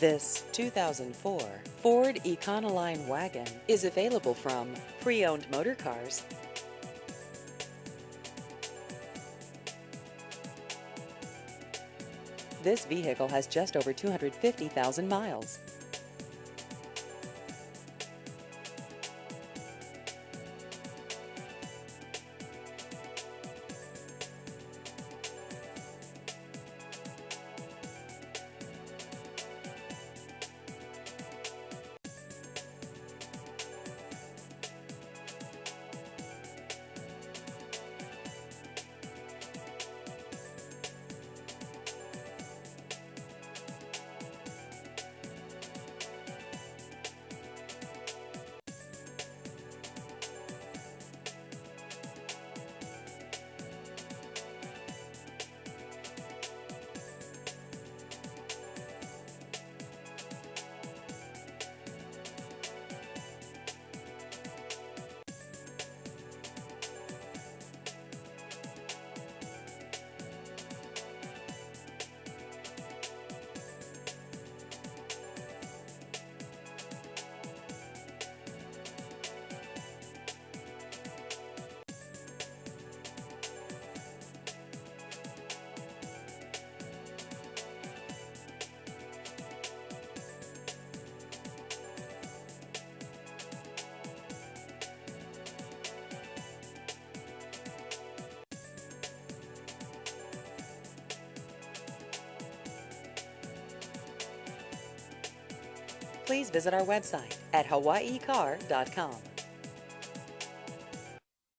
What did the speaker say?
This 2004 Ford Econoline wagon is available from Pre-Owned Motor Cars. This vehicle has just over 250,000 miles. Please visit our website at hawaiicar.com.